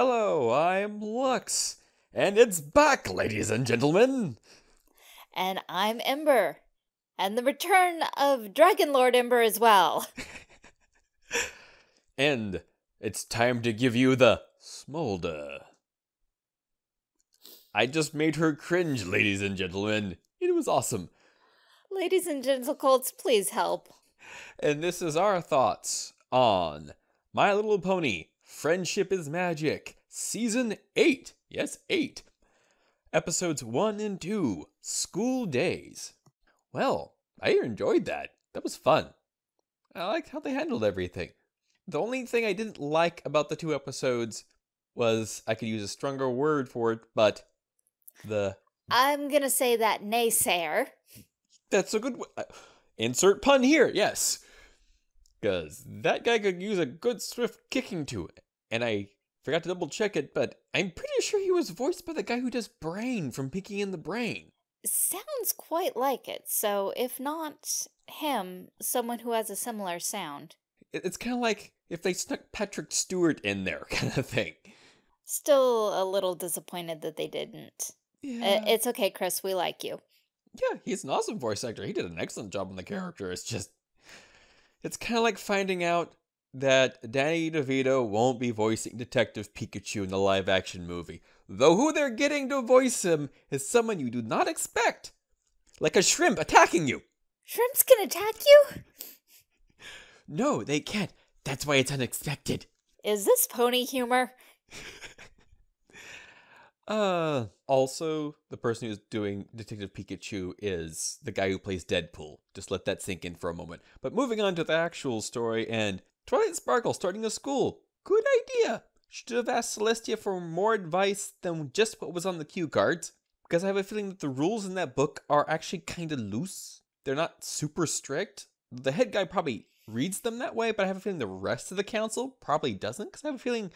Hello, I'm Lux, and it's back, ladies and gentlemen. And I'm Ember. And the return of Dragon Lord Ember as well. And it's time to give you the smolder. I just made her cringe, ladies and gentlemen. It was awesome. Ladies and gentlecolts, please help. And this is our thoughts on My Little Pony Friendship is Magic, Season 8. Yes, 8. Episodes 1 and 2, School Daze. Well, I enjoyed that. That was fun. I liked how they handled everything. The only thing I didn't like about the two episodes was I could use a stronger word for it, but the I'm gonna say that naysayer. that's a good w- uh, insert pun here. Yes, because that guy could use a good swift kicking to it, and I forgot to double check it, but I'm pretty sure he was voiced by the guy who does Brain from Pinky and the Brain. Sounds quite like it, so if not him, someone who has a similar sound. It's kind of like if they snuck Patrick Stewart in there, kind of thing. Still a little disappointed that they didn't. Uh, it's okay, Chris, we like you. Yeah, he's an awesome voice actor. He did an excellent job on the character. It's just, it's kind of like finding out that Danny DeVito won't be voicing Detective Pikachu in the live action movie. Though who they're getting to voice him is someone you do not expect. Like a shrimp attacking you. Shrimps can attack you? No, they can't. That's why it's unexpected. Is this pony humor? Uh, also, the person who's doing Detective Pikachu is the guy who plays Deadpool. Just let that sink in for a moment. But moving on to the actual story and Twilight Sparkle starting a school. Good idea. Should have asked Celestia for more advice than just what was on the cue cards. Because I have a feeling that the rules in that book are actually kind of loose. They're not super strict. The head guy probably reads them that way, but I have a feeling the rest of the council probably doesn't. Because I have a feeling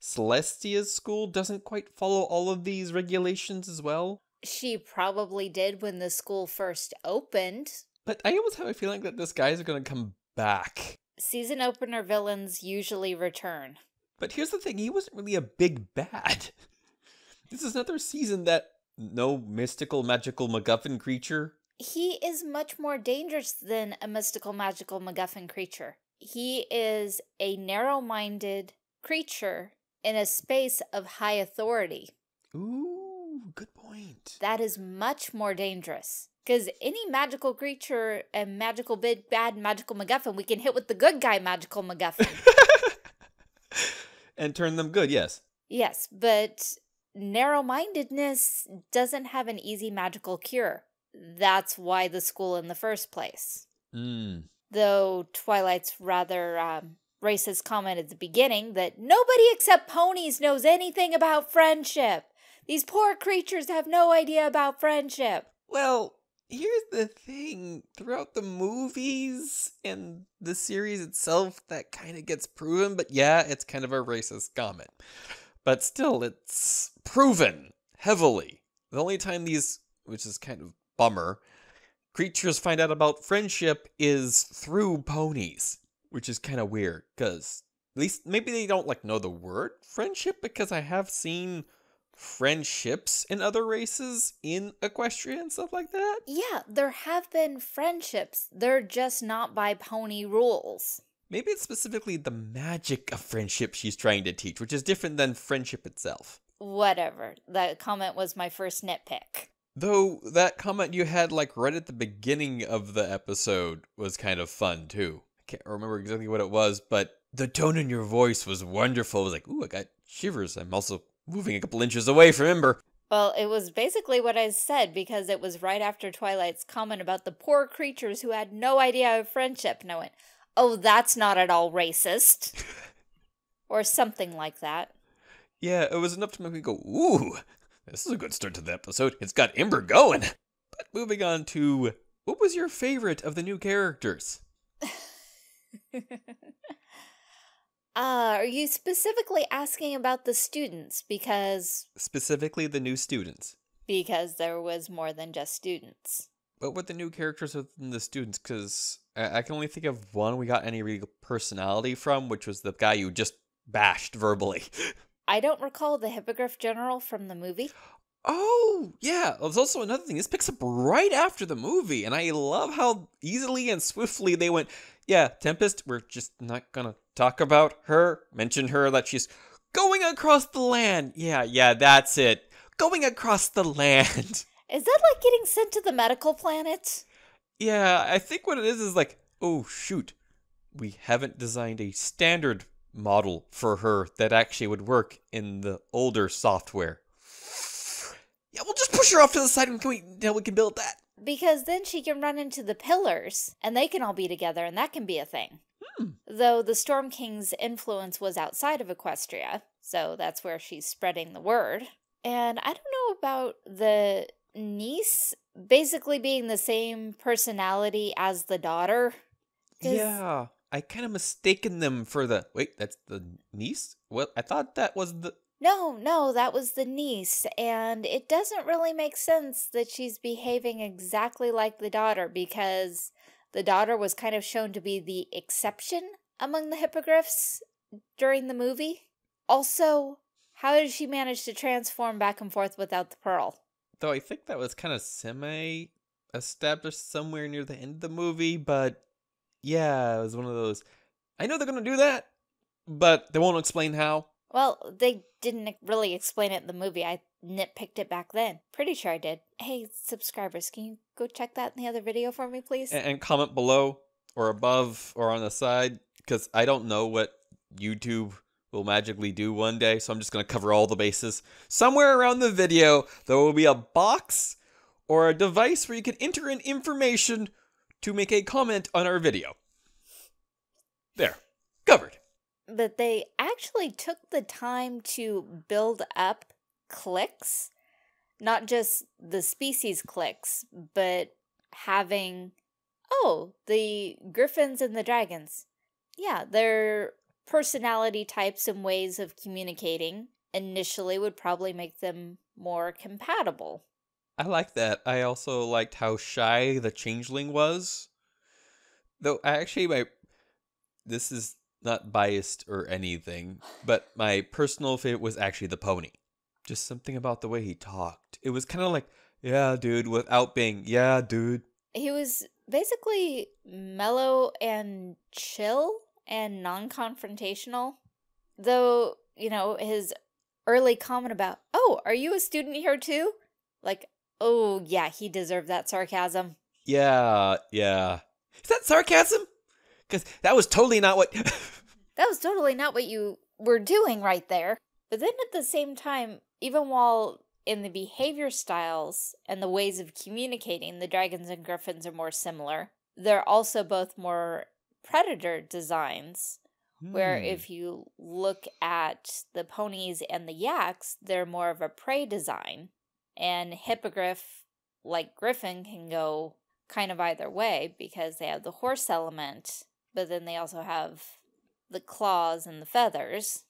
Celestia's school doesn't quite follow all of these regulations as well. She probably did when the school first opened. But I almost have a feeling that this guy's going to come back. Season opener villains usually return. But here's the thing he wasn't really a big bad. This is another season that no mystical, magical MacGuffin creature. He is much more dangerous than a mystical, magical MacGuffin creature. He is a narrow minded creature in a space of high authority. Ooh, good point. That is much more dangerous. Because any magical creature and magical big bad magical MacGuffin, we can hit with the good guy magical MacGuffin. and turn them good, yes. yes, but narrow mindedness doesn't have an easy magical cure. That's why the school in the first place. Mm. Though Twilight's rather um, racist comment at the beginning that nobody except ponies knows anything about friendship. These poor creatures have no idea about friendship. Well, here's the thing. Throughout the movies and the series itself, that kind of gets proven, but yeah, it's kind of a racist comment. But still, it's proven heavily. The only time these, which is kind of bummer, creatures find out about friendship is through ponies, which is kind of weird because at least maybe they don't like know the word friendship because I have seen friendships in other races in Equestria and stuff like that. Yeah, there have been friendships. They're just not by pony rules. Maybe it's specifically the magic of friendship she's trying to teach, which is different than friendship itself. Whatever. That comment was my first nitpick. Though that comment you had like right at the beginning of the episode was kind of fun too. I can't remember exactly what it was, but the tone in your voice was wonderful. It was like, ooh, I got shivers. I'm also moving a couple inches away from Ember. Well, it was basically what I said because it was right after Twilight's comment about the poor creatures who had no idea of friendship. And I went, oh, that's not at all racist. or something like that. Yeah, it was enough to make me go, ooh, this is a good start to the episode. It's got Ember going. But moving on to what was your favorite of the new characters? Uh, are you specifically asking about the students? Because Specifically, the new students. because there was more than just students. But with the new characters within the students? Because I, I can only think of one we got any real personality from, which was the guy you just bashed verbally. I don't recall the Hippogriff General from the movie. Oh, yeah. There's also another thing. This picks up right after the movie, and I love how easily and swiftly they went, yeah, Tempest, we're just not gonna talk about her, mention her, that she's going across the land. Yeah, yeah, that's it. Going across the land. Is that like getting sent to the medical planet? Yeah, I think what it is is like, oh, shoot. We haven't designed a standard model for her that actually would work in the older software. Yeah, we'll just push her off to the side and we, now we can build that. Because then she can run into the pillars and they can all be together and that can be a thing. Hmm. Though the Storm King's influence was outside of Equestria, so that's where she's spreading the word. And I don't know about the niece basically being the same personality as the daughter. Yeah, I kind of mistaken them for the. Wait, that's the niece? Well, I thought that was the. No, no, that was the niece, and it doesn't really make sense that she's behaving exactly like the daughter because the daughter was kind of shown to be the exception among the hippogriffs during the movie. Also, how did she manage to transform back and forth without the pearl? Though I think that was kind of semi established somewhere near the end of the movie, but yeah, it was one of those. I know they're going to do that, but they won't explain how. Well, they didn't really explain it in the movie. I nitpicked it back then. Pretty sure I did. Hey, subscribers, can you go check that in the other video for me, please? And, and comment below or above or on the side because I don't know what YouTube will magically do one day, so I'm just going to cover all the bases. Somewhere around the video, there will be a box or a device where you can enter in information to make a comment on our video. There, covered. But they actually took the time to build up clicks, not just the species clicks, but having, oh, the griffins and the dragons. Yeah, their personality types and ways of communicating initially would probably make them more compatible. I like that. I also liked how shy the changeling was. Though I actually my this is not biased or anything, but my personal favorite was actually the pony. Just something about the way he talked. It was kind of like, yeah, dude, without being, yeah, dude. He was basically mellow and chill and non confrontational. Though, you know, his early comment about, oh, are you a student here too? Like, oh, yeah, he deserved that sarcasm. Yeah, yeah. Is that sarcasm? Because that was totally not what. That was totally not what you were doing right there. But then at the same time, even while in the behavior styles and the ways of communicating, the dragons and griffins are more similar, they're also both more predator designs. Where Hmm. if you look at the ponies and the yaks, they're more of a prey design. And hippogriff, like griffin, can go kind of either way because they have the horse element, but then they also have the claws and the feathers.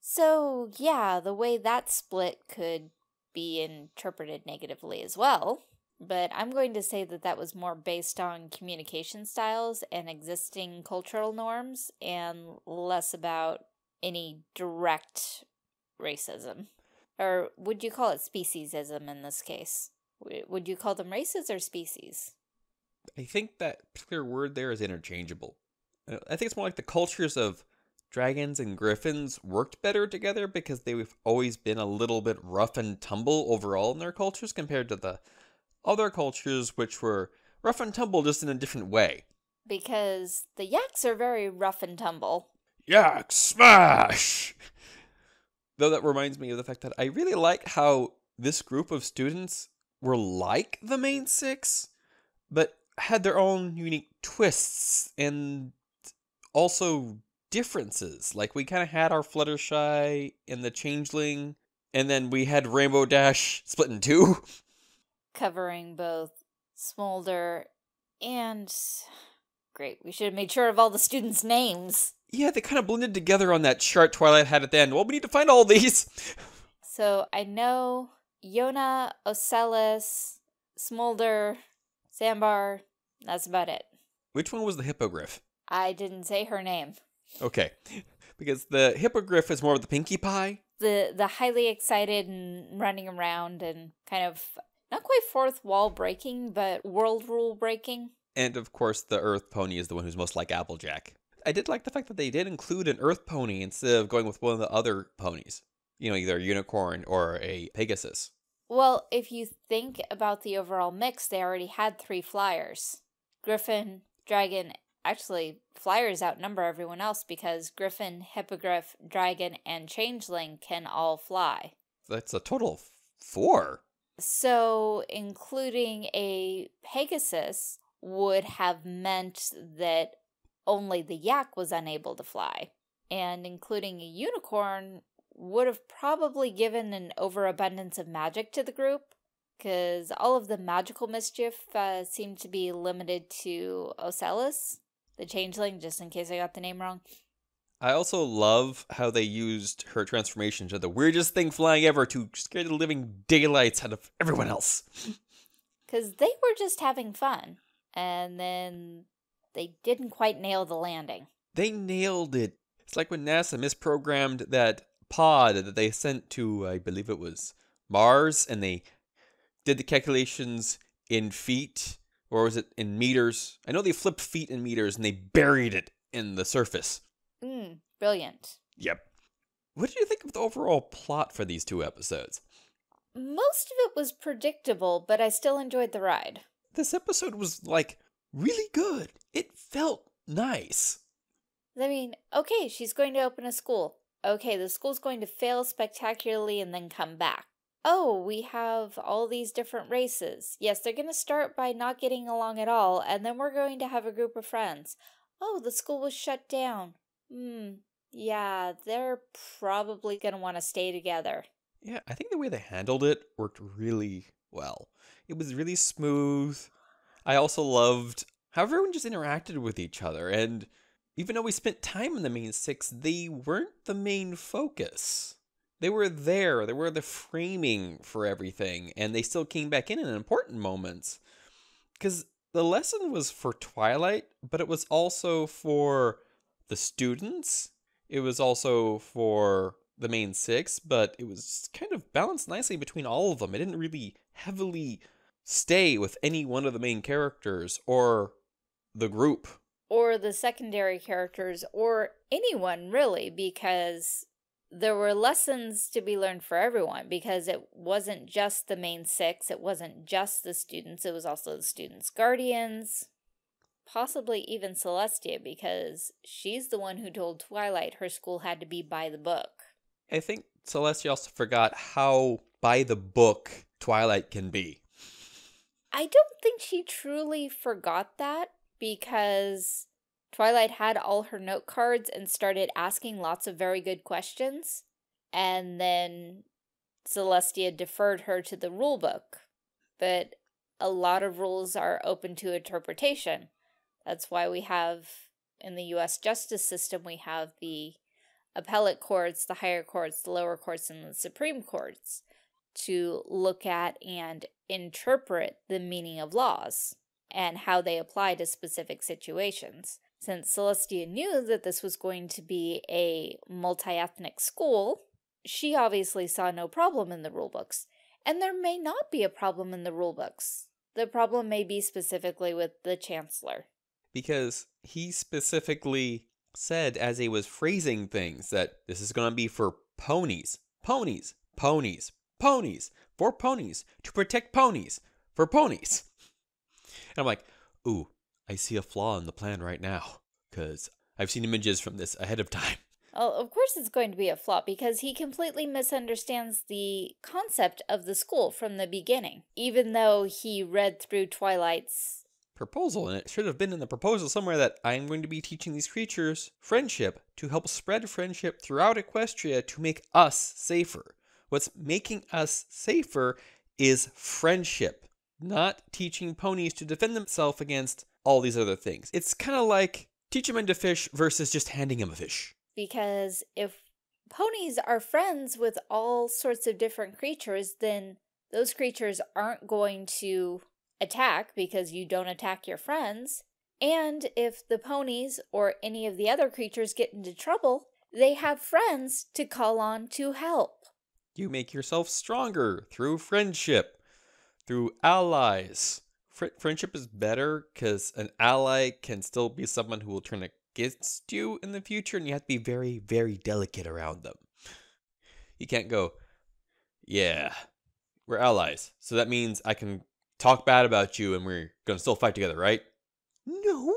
So, yeah, the way that split could be interpreted negatively as well. But I'm going to say that that was more based on communication styles and existing cultural norms and less about any direct racism. Or would you call it speciesism in this case? Would you call them races or species? I think that particular word there is interchangeable. I think it's more like the cultures of dragons and griffins worked better together because they've always been a little bit rough and tumble overall in their cultures compared to the other cultures which were rough and tumble just in a different way. Because the yaks are very rough and tumble. Yak smash! Though that reminds me of the fact that I really like how this group of students were like the main six, but had their own unique twists and also differences. Like we kind of had our Fluttershy and the Changeling, and then we had Rainbow Dash split in two. covering both Smolder and. Great, we should have made sure of all the students' names. Yeah, they kind of blended together on that chart Twilight had at the end. Well, we need to find all these. So I know Yona, Ocellus, Smolder, Sandbar. That's about it. Which one was the Hippogriff? I didn't say her name. Okay. Because the hippogriff is more of the Pinkie Pie, the the highly excited and running around and kind of not quite fourth wall breaking, but world rule breaking. And of course, the Earth pony is the one who's most like Applejack. I did like the fact that they did include an Earth pony instead of going with one of the other ponies. You know, either a unicorn or a Pegasus. Well, if you think about the overall mix, they already had three flyers Griffin, Dragon. Actually, flyers outnumber everyone else because Griffin, Hippogriff, Dragon, and Changeling can all fly. That's a total of four. So, including a Pegasus would have meant that only the yak was unable to fly. And including a unicorn would have probably given an overabundance of magic to the group, because all of the magical mischief uh, seemed to be limited to Ocellus, the changeling, just in case I got the name wrong. I also love how they used her transformation to the weirdest thing flying ever to scare the living daylights out of everyone else. Because they were just having fun, and then they didn't quite nail the landing. They nailed it. It's like when NASA misprogrammed that pod that they sent to, I believe it was Mars, and they did the calculations in feet, or was it in meters? I know they flipped feet and meters and they buried it in the surface. Mm, brilliant. Yep. What did you think of the overall plot for these two episodes? Most of it was predictable, but I still enjoyed the ride. This episode was like really good. It felt nice. I mean, okay, she's going to open a school okay, the school's going to fail spectacularly and then come back. Oh, we have all these different races. Yes, they're going to start by not getting along at all, and then we're going to have a group of friends. Oh, the school was shut down. Hmm, yeah, they're probably going to want to stay together. Yeah, I think the way they handled it worked really well. It was really smooth. I also loved how everyone just interacted with each other, and even though we spent time in the main six, they weren't the main focus. They were there, they were the framing for everything, and they still came back in in important moments. Because the lesson was for Twilight, but it was also for the students. It was also for the main six, but it was kind of balanced nicely between all of them. It didn't really heavily stay with any one of the main characters or the group or the secondary characters or anyone really because there were lessons to be learned for everyone because it wasn't just the main six, it wasn't just the students, it was also the students' guardians, possibly even Celestia because she's the one who told Twilight her school had to be by the book. I think Celestia also forgot how by the book Twilight can be. I don't think she truly forgot that because Twilight had all her note cards and started asking lots of very good questions. And then Celestia deferred her to the rule book. But a lot of rules are open to interpretation. That's why we have, in the US justice system, we have the appellate courts, the higher courts, the lower courts, and the Supreme Courts to look at and interpret the meaning of laws and how they apply to specific situations. Since Celestia knew that this was going to be a multi-ethnic school, she obviously saw no problem in the rulebooks. And there may not be a problem in the rulebooks. The problem may be specifically with the Chancellor. Because he specifically said, as he was phrasing things, that this is going to be for ponies, ponies, ponies, ponies, for ponies, to protect ponies, for ponies. And I'm like, ooh, I see a flaw in the plan right now, because I've seen images from this ahead of time. Well, of course it's going to be a flaw because he completely misunderstands the concept of the school from the beginning, even though he read through Twilight's proposal, and it should have been in the proposal somewhere that I'm going to be teaching these creatures friendship to help spread friendship throughout Equestria to make us safer. What's making us safer is friendship not teaching ponies to defend themselves against all these other things. It's kind of like teach them to fish versus just handing them a fish. Because if ponies are friends with all sorts of different creatures, then those creatures aren't going to attack because you don't attack your friends. And if the ponies or any of the other creatures get into trouble, they have friends to call on to help. You make yourself stronger through friendship, through allies. Fr- friendship is better because an ally can still be someone who will turn against you in the future, and you have to be very, very delicate around them. You can't go, yeah, we're allies. So that means I can talk bad about you and we're going to still fight together, right? No.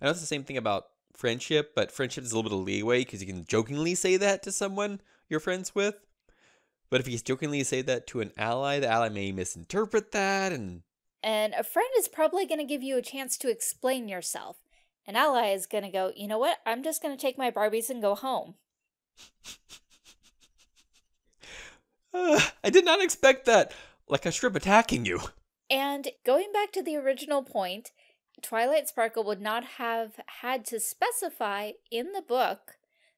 I know it's the same thing about friendship, but friendship is a little bit of leeway because you can jokingly say that to someone you're friends with. But if you jokingly say that to an ally, the ally may misinterpret that and And a friend is probably going to give you a chance to explain yourself. An ally is going to go, you know what? I'm just going to take my Barbies and go home. Uh, I did not expect that. Like a strip attacking you. And going back to the original point, Twilight Sparkle would not have had to specify in the book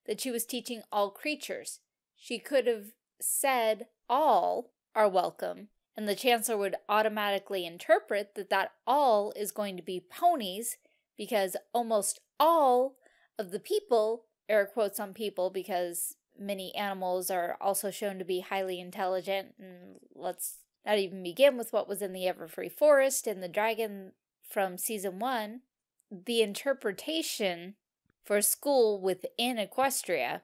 that she was teaching all creatures. She could have said all are welcome, and the Chancellor would automatically interpret that that all is going to be ponies because almost all of the people, air quotes on people because many animals are also shown to be highly intelligent, and let's not even begin with what was in the Everfree Forest and the dragon from season one. The interpretation for school within Equestria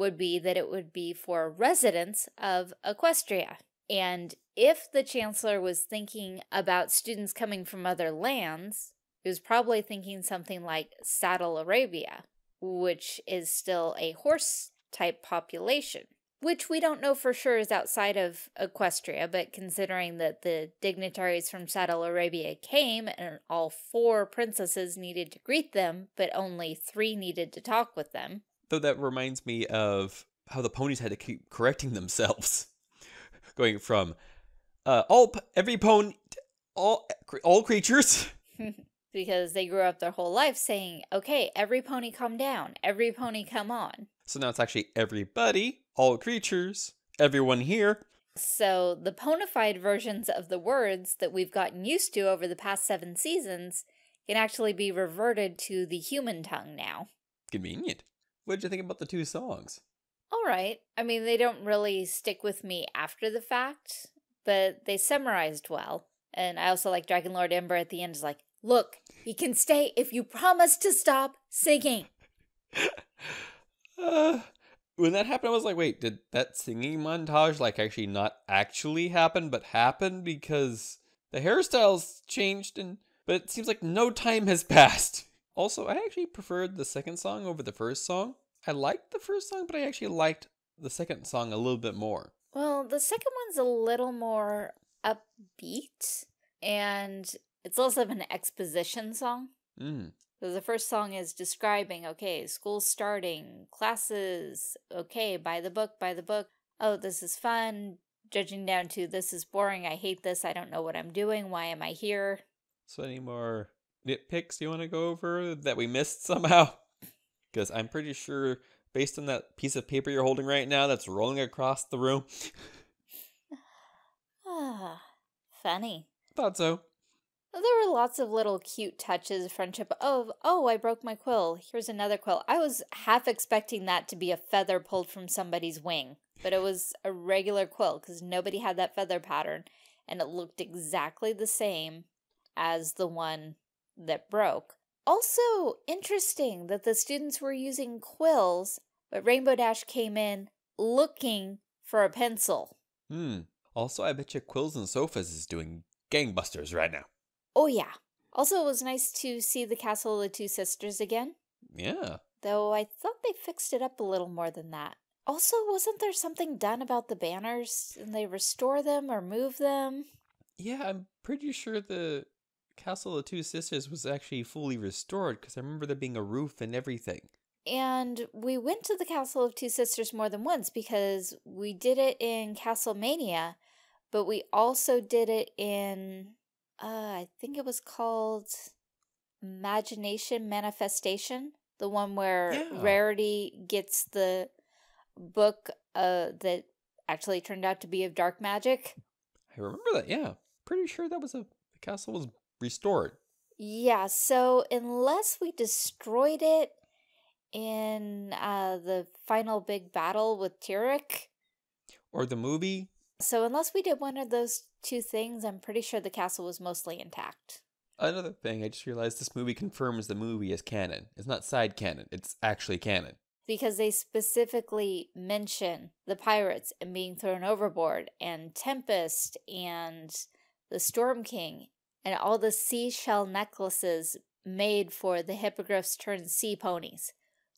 would be that it would be for residents of Equestria. And if the Chancellor was thinking about students coming from other lands, he was probably thinking something like Saddle Arabia, which is still a horse type population, which we don't know for sure is outside of Equestria, but considering that the dignitaries from Saddle Arabia came and all four princesses needed to greet them, but only three needed to talk with them. Though that reminds me of how the ponies had to keep correcting themselves, going from uh, all every pony, all all creatures. because they grew up their whole life saying, okay, every pony come down, every pony come on. So now it's actually everybody, all creatures, everyone here. So the ponified versions of the words that we've gotten used to over the past seven seasons can actually be reverted to the human tongue now. Convenient. What did you think about the two songs? All right. I mean, they don't really stick with me after the fact, but they summarized well. And I also like Dragon Lord Ember at the end is like, look, you can stay if you promise to stop singing. Uh, when that happened, I was like, wait, did that singing montage like actually not actually happen, but happen because the hairstyles changed and but it seems like no time has passed. Also, I actually preferred the second song over the first song. I liked the first song, but I actually liked the second song a little bit more. Well, the second one's a little more upbeat and it's also an exposition song. Mm. So the first song is describing, okay, school's starting, classes, okay, by the book, by the book. Oh, this is fun. Judging down to this is boring, I hate this, I don't know what I'm doing, why am I here? So, any more nitpicks you want to go over that we missed somehow? Because I'm pretty sure, based on that piece of paper you're holding right now that's rolling across the room. Ah, funny. Thought so. There were lots of little cute touches of friendship. Oh, oh, I broke my quill. Here's another quill. I was half expecting that to be a feather pulled from somebody's wing, but it was a regular quill because nobody had that feather pattern, and it looked exactly the same as the one that broke. Also, interesting that the students were using quills, but Rainbow Dash came in looking for a pencil. Hmm. Also, I bet you Quills and Sofas is doing gangbusters right now. Oh, yeah. Also, it was nice to see the Castle of the Two Sisters again, Yeah. though I thought they fixed it up a little more than that. Also, wasn't there something done about the banners and they restore them or move them? Yeah, I'm pretty sure the Castle of the Two Sisters was actually fully restored because I remember there being a roof and everything. And we went to the Castle of Two Sisters more than once because we did it in Castle Mane-ia, but we also did it in, uh, I think it was called Imagination Manifestation, the one where Yeah. Rarity gets the book uh, that actually turned out to be of dark magic. I remember that, yeah. Pretty sure that was a the castle was restored. Yeah, so unless we destroyed it, in uh, the final big battle with Tirek. Or the movie. So unless we did one of those two things, I'm pretty sure the castle was mostly intact. Another thing, I just realized this movie confirms the movie is canon. It's not side canon, it's actually canon. Because they specifically mention the pirates and being thrown overboard, and Tempest, and the Storm King, and all the seashell necklaces made for the hippogriffs turned sea ponies.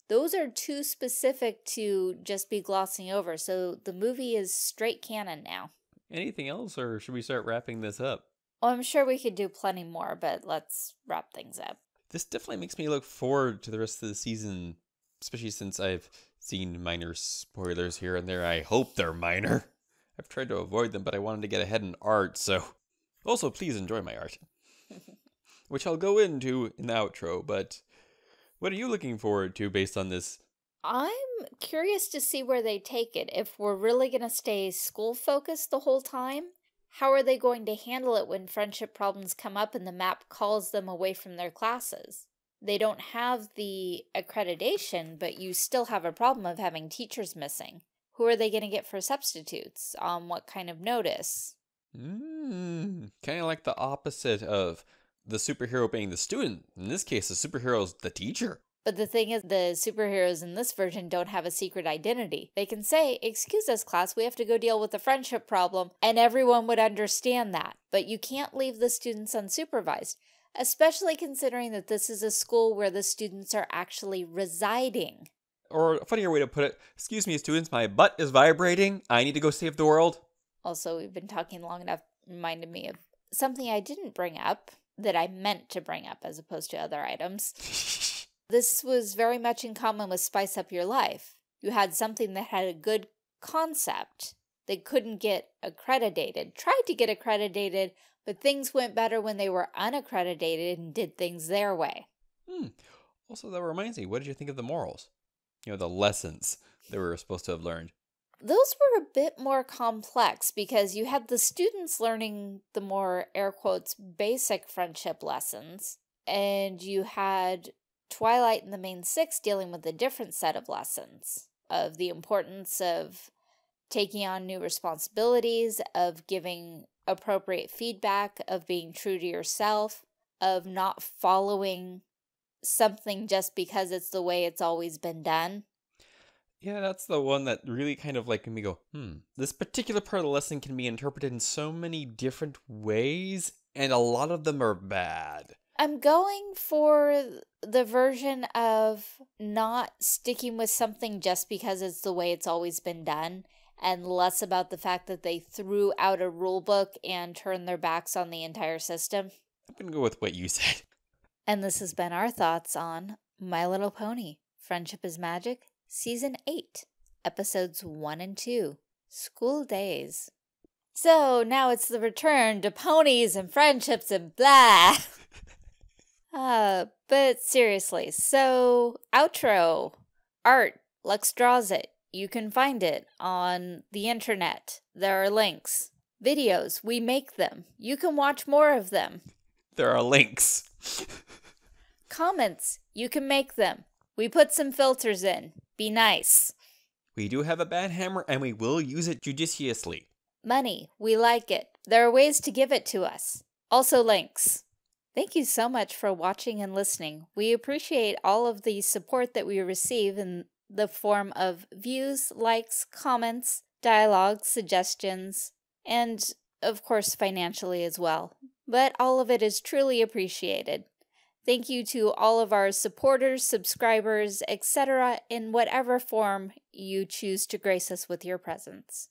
Those are too specific to just be glossing over, so the movie is straight canon now. Anything else, or should we start wrapping this up? Well, I'm sure we could do plenty more, but let's wrap things up. This definitely makes me look forward to the rest of the season, especially since I've seen minor spoilers here and there. I hope they're minor. I've tried to avoid them, but I wanted to get ahead in art, so. Also, please enjoy my art, which I'll go into in the outro, but what are you looking forward to based on this? I'm curious to see where they take it. If we're really going to stay school focused the whole time, how are they going to handle it when friendship problems come up and the map calls them away from their classes? They don't have the accreditation, but you still have a problem of having teachers missing. Who are they going to get for substitutes? On what kind of notice? Mm, kind of like the opposite of the superhero being the student. In this case, the superhero is the teacher. But the thing is, the superheroes in this version don't have a secret identity. They can say, Excuse us, class, we have to go deal with a friendship problem, and everyone would understand that. But you can't leave the students unsupervised, especially considering that this is a school where the students are actually residing. Or a funnier way to put it, Excuse me, students, my butt is vibrating. I need to go save the world. Also, we've been talking long enough, reminded me of something I didn't bring up that I meant to bring up as opposed to other items. this was very much in common with Spice Up Your Life. You had something that had a good concept they couldn't get accredited, tried to get accredited, but things went better when they were unaccredited and did things their way. Hmm. Also, that reminds me, what did you think of the morals? You know, the lessons that we were supposed to have learned those were a bit more complex because you had the students learning the more air quotes basic friendship lessons, and you had Twilight and the main six dealing with a different set of lessons of the importance of taking on new responsibilities, of giving appropriate feedback, of being true to yourself, of not following something just because it's the way it's always been done. Yeah, that's the one that really kind of like made me go, hmm, this particular part of the lesson can be interpreted in so many different ways, and a lot of them are bad. I'm going for the version of not sticking with something just because it's the way it's always been done, and less about the fact that they threw out a rule book and turned their backs on the entire system. I'm going to go with what you said. And this has been our thoughts on My Little Pony Friendship is Magic Season 8, Episodes 1 and 2 School Daze. So now it's the return to ponies and friendships and blah. uh, but seriously, so outro, art, Lux draws it. You can find it on the internet. There are links. Videos, we make them. You can watch more of them. There are links. Comments, you can make them. We put some filters in. Be nice. We do have a bad hammer and we will use it judiciously. Money. We like it. There are ways to give it to us. Also, links. Thank you so much for watching and listening. We appreciate all of the support that we receive in the form of views, likes, comments, dialogue, suggestions, and of course financially as well. But all of it is truly appreciated. Thank you to all of our supporters, subscribers, etc., in whatever form you choose to grace us with your presence.